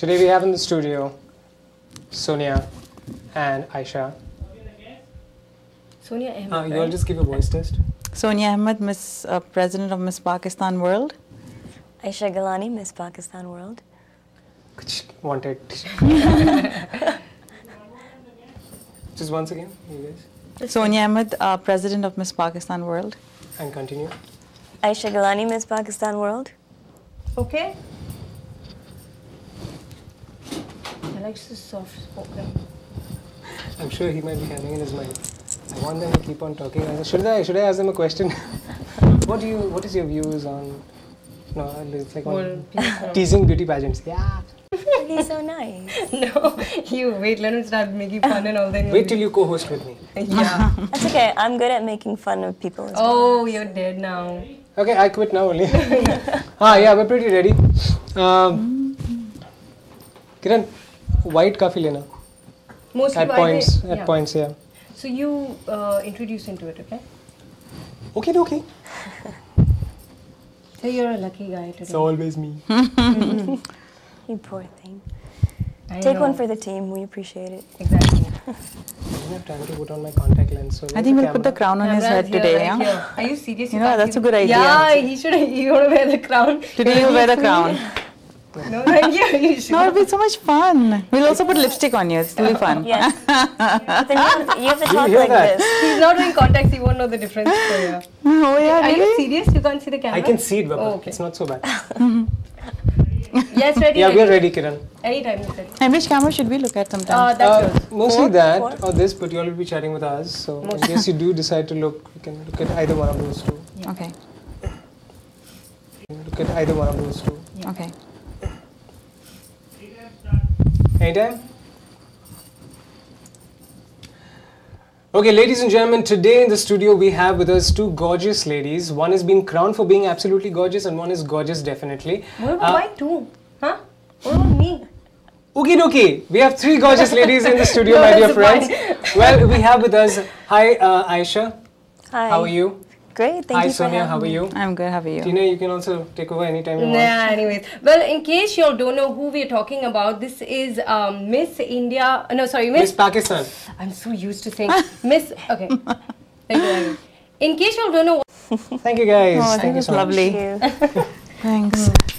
Today we have in the studio Sonia and Aisha. Sonia Ahmed. Uh, you all right? just give a voice test. Sonia Ahmed, Miss uh, President of Miss Pakistan World. Aisha Galani, Miss Pakistan World. Wanted. just once again, you guys. Sonia Ahmed, uh, President of Miss Pakistan World. And continue. Aisha Galani, Miss Pakistan World. Okay. I like so soft spoken. I'm sure he might be having in his mind. I want them to keep on talking. I Should I? Should I ask them a question? what do you? What is your views on? No, it's like Well, on teasing beauty pageants. Yeah. He's so nice. no, you wait. Let him start making fun and all. that. Wait till you co-host with me. Yeah. That's okay. I'm good at making fun of people as well. oh, you're dead now. Okay, I quit now only. ah, yeah, we're pretty ready. Um, Kiran, white काफी लेना. Mostly At by points, the- at yeah. points, yeah. So you uh, introduce into it, okay? Okay, okay. So you're a lucky guy today. It's always me. You poor thing. I Take know. one for the team. We appreciate it. exactly. I don't have time to put on my contact lens. So I where's think the we'll put the camera? crown on his Camera's head here, today. right yeah? here. Are you serious? You know, can't that's give- a good idea. Yeah, he should. You want to wear the crown? Today you wear the crown. No, thank you. You should. No, it'll be so much fun. We'll also put lipstick on you. It'll be fun. Yes. then you have, you have to talk like that? this. He's not wearing contacts. He won't know the difference. So yeah. Oh yeah, Are you serious? You can't see the camera. I can see it, Baba. Oh, okay. It's not so bad. Yes, ready. yeah, ready. we are ready, Kiran. Anytime you said. And which camera should we look at Uh, sometime? that's Uh, mostly Four? that Four? or this, but you all will be chatting with us. So in case you do decide to look, you can look at either one of those two. okay, You can Look at either one of those two. okay. Anytime? Okay, ladies and gentlemen, today in the studio we have with us two gorgeous ladies. One has been crowned for being absolutely gorgeous, and one is gorgeous definitely. What about Uh, mine too? Huh? What about me? Okie dokie, we have three gorgeous ladies in the studio, No, my dear friends. Well, we have with us, hi uh, Aisha, Hi. how are you? Great. Thank hi you Hi Sonia, how are you? I'm good. How are you? Tina, you can also take over anytime you want. Yeah, anyways. Well, in case you all don't know who we're talking about, this is um, Miss India. No, sorry, Miss Miss. Pakistan. I'm so used to saying Miss. Okay. Thank you. In case you all don't know, Thank you guys. Oh, Thank that you was so much. lovely. Thank. Thanks.